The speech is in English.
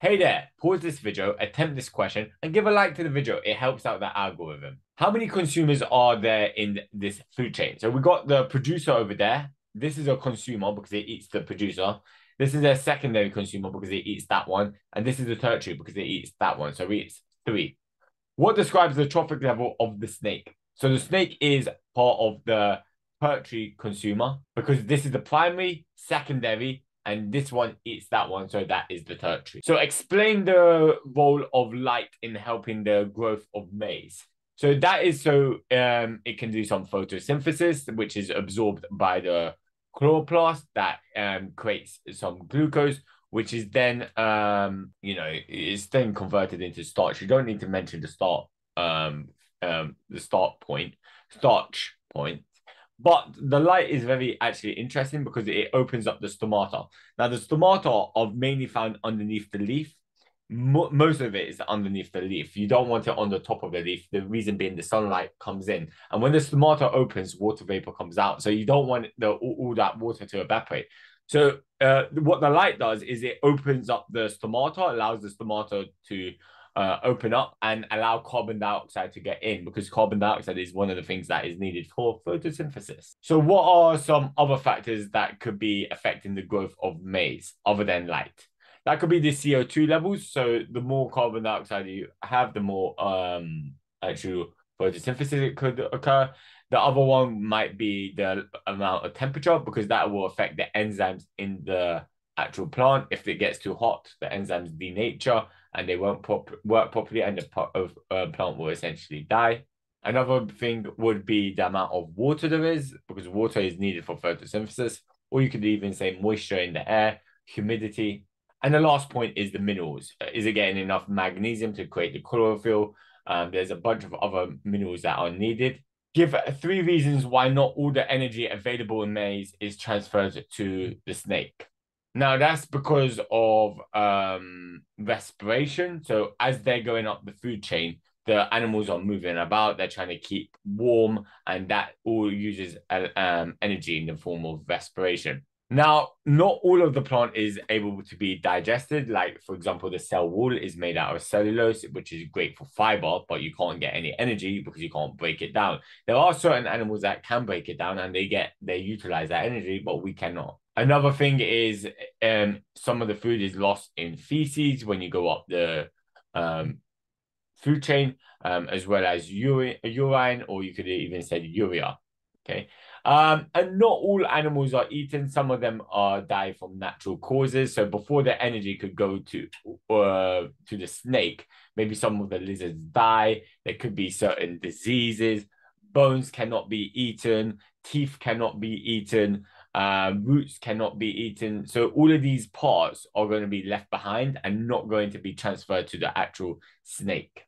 Hey there, pause this video, attempt this question, and give a like to the video. It helps out the algorithm. How many consumers are there in this food chain? So we got the producer over there. This is a consumer because it eats the producer. This is a secondary consumer because it eats that one. And this is a tertiary because it eats that one. So it's three. What describes the trophic level of the snake? So the snake is part of the tertiary consumer because this is the primary, secondary, and this one eats that one, so that is the tertiary. So explain the role of light in helping the growth of maize. So that is so um, it can do some photosynthesis, which is absorbed by the chloroplast that um, creates some glucose, which is then um, you know is then converted into starch. You don't need to mention the start um, um, the start point, starch point. But the light is very actually interesting because it opens up the stomata. Now, the stomata are mainly found underneath the leaf. Mo most of it is underneath the leaf. You don't want it on the top of the leaf. The reason being the sunlight comes in. And when the stomata opens, water vapor comes out. So you don't want the, all, all that water to evaporate. So uh, what the light does is it opens up the stomata, allows the stomata to uh, open up and allow carbon dioxide to get in because carbon dioxide is one of the things that is needed for photosynthesis. So, what are some other factors that could be affecting the growth of maize other than light? That could be the CO2 levels. So, the more carbon dioxide you have, the more um, actual photosynthesis it could occur. The other one might be the amount of temperature because that will affect the enzymes in the actual plant. If it gets too hot, the enzymes denature and they won't prop- work properly, and the part of uh, plant will essentially die. Another thing would be the amount of water there is, because water is needed for photosynthesis, or you could even say moisture in the air, humidity. And the last point is the minerals. Is it getting enough magnesium to create the chlorophyll? Um, there's a bunch of other minerals that are needed. Give three reasons why not all the energy available in maize is transferred to the snake. Now that's because of um, respiration. So as they're going up the food chain, the animals are moving about. They're trying to keep warm, and that all uses uh, um, energy in the form of respiration. Now, not all of the plant is able to be digested. Like, for example, the cell wall is made out of cellulose, which is great for fiber, but you can't get any energy because you can't break it down. There are certain animals that can break it down and they get they utilize that energy, but we cannot. Another thing is um, some of the food is lost in feces when you go up the um, food chain, um, as well as urine, urine, or you could even say urea. Okay. Um, and not all animals are eaten. Some of them are die from natural causes. So before the energy could go to uh, to the snake, maybe some of the lizards die. There could be certain diseases. Bones cannot be eaten. Teeth cannot be eaten uh, roots cannot be eaten. So all of these parts are going to be left behind and not going to be transferred to the actual snake.